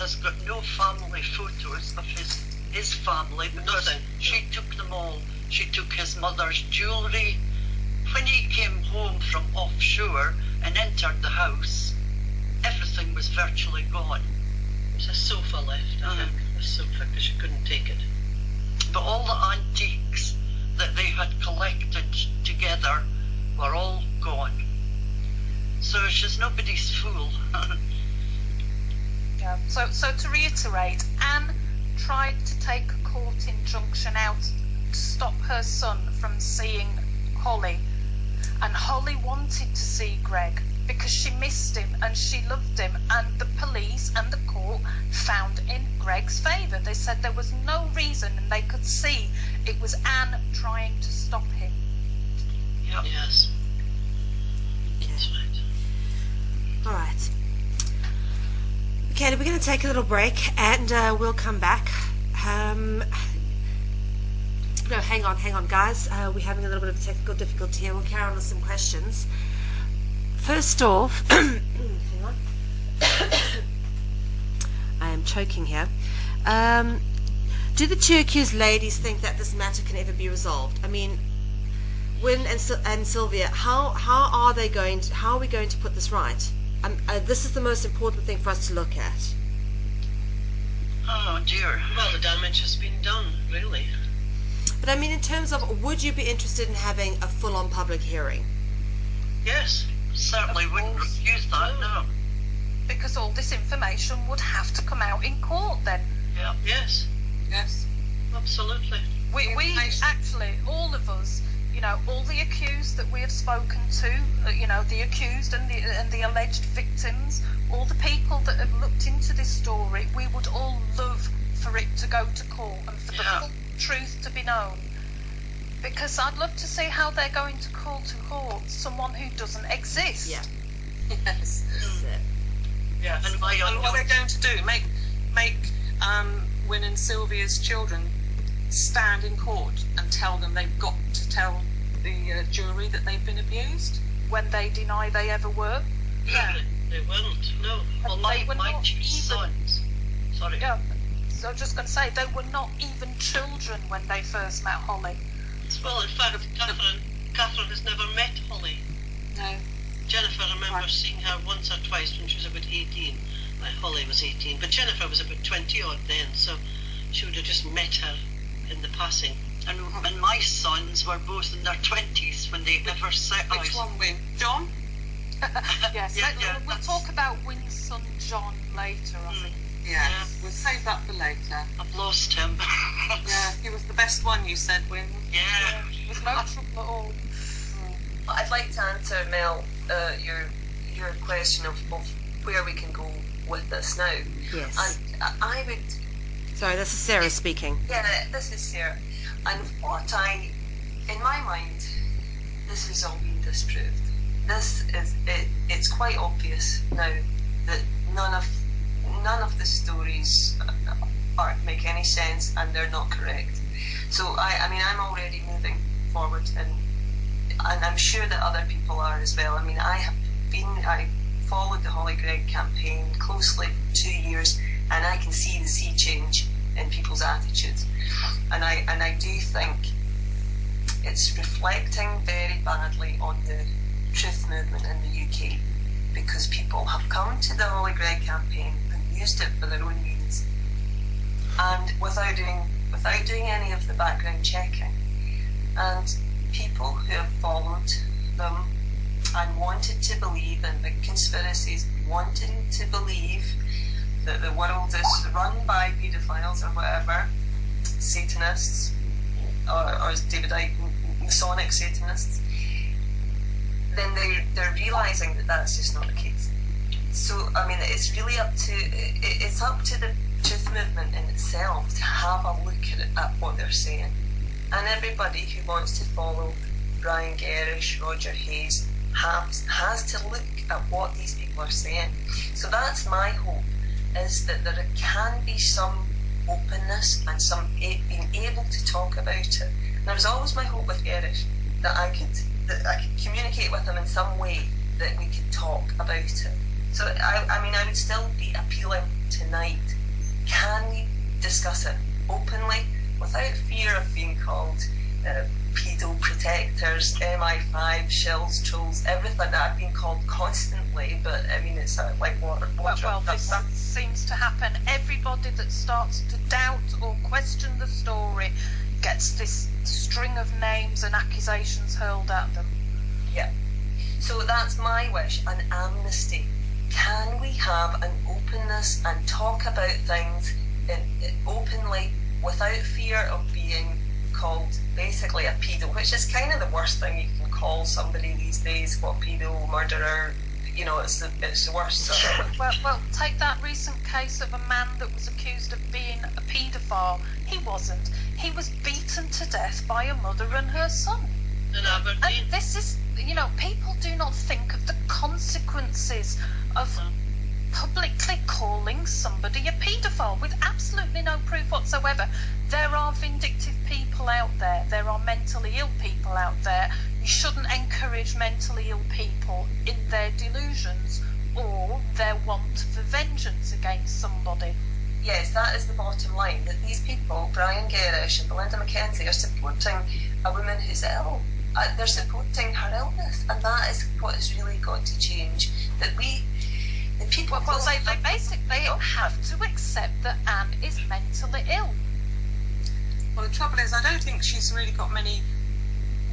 Has got no family photos of his his family because Nothing. she took them all. She took his mother's jewellery. When he came home from offshore and entered the house, everything was virtually gone. There's a sofa left, I think. Mm. A sofa because she couldn't take it. But all the antiques that they had collected together were all gone. So she's nobody's fool. Yeah. So, so to reiterate, Anne tried to take a court injunction out to stop her son from seeing Hollie, and Hollie wanted to see Greg because she missed him and she loved him, and the police and the court found in Greg's favour. They said there was no reason, and they could see it was Anne trying to stop him. Yep. Yes. That's right. All right. Okay, we're going to take a little break and uh, we'll come back. Um, no, hang on, hang on, guys. Uh, we're having a little bit of technical difficulty here. We'll carry on with some questions. First off, hang on. I am choking here. Um, do the two accused ladies think that this matter can ever be resolved? I mean, Wynne and, and Sylvia, how, how are they going to, how are we going to put this right? Um, uh, this is the most important thing for us to look at. Oh dear. Well, the damage has been done, really. But I mean, in terms of, would you be interested in having a full-on public hearing? Yes. Certainly Of wouldn't refuse that, no. Because all this information would have to come out in court then. Yeah. Yes. Yes. Absolutely. We, we actually, all of us, you know, all the accused that we have spoken to, uh, you know, the accused and the and the alleged victims, all the people that have looked into this story, we would all love for it to go to court and for Yeah. the full truth to be known. Because I'd love to see how they're going to call to court someone who doesn't exist. Yeah. Yes. This is. Yeah. And my And what they're going to do, make make um, Wynne and Sylvia's children stand in court and tell them they've got to tell the uh, jury that they've been abused. When they deny they ever were. Yeah. They won't. No. well, they my, were my two even- sons. Sorry. Yeah. So I'm just going to say they were not even children when they first met Hollie. Well, in fact, Catherine, Catherine has never met Hollie. No. Jennifer, I remember Right. seeing her once or twice when she was about 18. Uh, Hollie was 18, but Jennifer was about 20 odd then, so she would have just met her in the passing. And, and my sons were both in their twenties when they ever set Which out. one win? John? Yes, Yeah, yeah, we'll that's- talk about Wynn's son John later, I Mm. think. Yeah. Yeah. We'll save that for later. I've lost him. Yeah, he was the best one, you said, Wynne. yeah. There's no trouble at all. I'd like to answer Mel uh, your your question of, of where we can go with this now. Yes. And I- I would Sorry, this is Sarah speaking. Yeah, this is Sarah. And what I, in my mind, this has all been disproved. This is it. It's quite obvious now that none of none of the stories are make any sense and they're not correct. So I, I mean, I'm already moving forward, and and I'm sure that other people are as well. I mean, I have been I followed the Hollie Greig campaign closely for two years, and I can see the sea change in people's attitudes. And I and I do think it's reflecting very badly on the truth movement in the UK because people have come to the Hollie Greig campaign and used it for their own means, and without doing without doing any of the background checking. And people who have followed them and wanted to believe in big conspiracies, wanting to believe that the world is run by paedophiles or whatever, Satanists, or, or as David Icke, Masonic Satanists, then they, they're realizing that that's just not the case. So, I mean, it's really up to, it's up to the truth movement in itself to have a look at, at what they're saying. And everybody who wants to follow Brian Gerrish, Roger Hayes, has, has to look at what these people are saying. So that's my hope, is that there can be some openness and some being able to talk about it. And it was always my hope with Gerrish that I could that I could communicate with him in some way that we could talk about it. So I, I mean, I would still be appealing tonight Can we discuss it openly without fear of being called uh, pedo protectors, MI5, shells, trolls, everything that I've been called constantly. But I mean, it's uh, like water. Well, water well under this seems to happen. Everybody that starts to doubt or question the story gets this string of names and accusations hurled at them. Yeah. So that's my wish an amnesty. Can we have an openness and talk about things in, openly without fear of being called basically a pedo, which is kind of the worst thing you can call somebody these days. What pedo, murderer, you know, it's the, it's the worst. So, Well, well, take that recent case of a man that was accused of being a paedophile. He wasn't. He was beaten to death by a mother and her son. In Aberdeen. And this is, mentally ill people out there. You shouldn't encourage mentally ill people in their delusions or their want for vengeance against somebody. yes, that is the bottom line. That these people, Brian Gerrish and Belinda McKenzie, are supporting a woman who's ill. Uh, they're supporting her illness, and that is what has really got to change. That we, the people, Well, close they, they basically have to accept that Anne is mentally ill. Well, the trouble is, I don't think she's really got many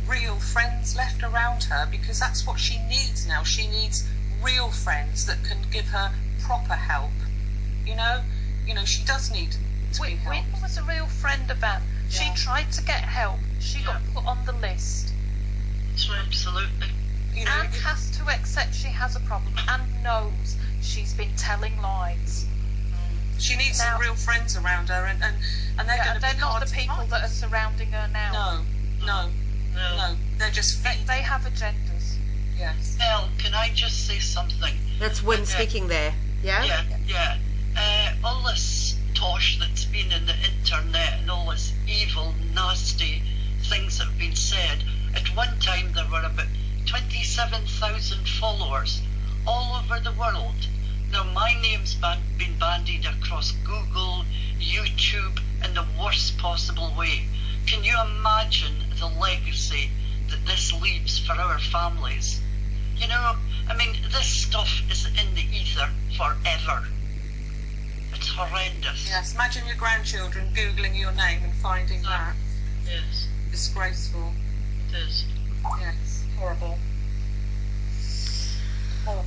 real friends left around her because that's what she needs now. She needs real friends that can give her proper help. You know, you know, she does need to be Win was a real friend of Anne. She Yeah. tried to get help. She got put on the list. So absolutely. You know, Anne it- has to accept she has a problem and knows she's been telling lies. she needs Now- some real friends around her, and and, and they're Yeah, going they're not the people that are surrounding her now. No, no, No. no. They're just They, they have agendas. Yes. Mel, can I just say something? That's Win Okay. speaking there. Yeah? Yeah, yeah. Uh, all this tosh that's been in the internet and all this evil, nasty things that have been said. At one time, there were about 27,000 followers all over the world. Now, my name's been bandied across Google, YouTube, in the worst possible way. Can you imagine the legacy that this leaves for our families? You know, I mean, this stuff is in the ether forever. It's horrendous. Yes. Imagine your grandchildren googling your name and finding that Yes, disgraceful. it is. Yes. Horrible.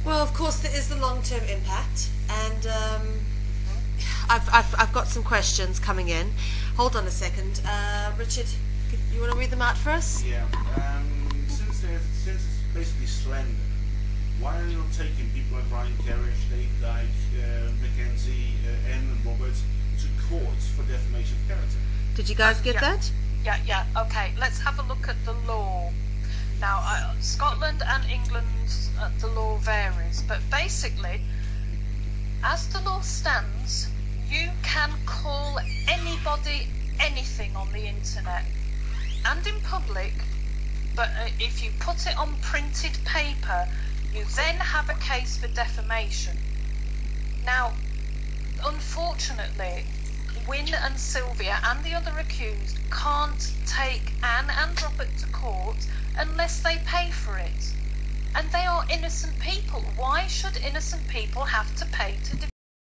Well, of course, there is the long term impact, and um, I've, I've, I've got some questions coming in. Hold on a second. Uh, Richard, you want to read them out for us? Yeah. Um, since there's, since it's basically slander, why are you not taking people like Brian Gerrish, David Icke, uh, McKenzie, uh, Anne and Roberts to court for defamation of character? Did you guys get Yeah. that? Yeah, yeah. Okay, let's have a look at the law. Now, uh, Scotland and England, uh, the law varies, but basically, as the law stands, you can call anybody anything on the internet and in public, but uh, if you put it on printed paper, you then have a case for defamation. Now, unfortunately, Wynne and Sylvia and the other accused can't take Anne and Robert to court unless they pay for it. And they are innocent people. Why should innocent people have to pay to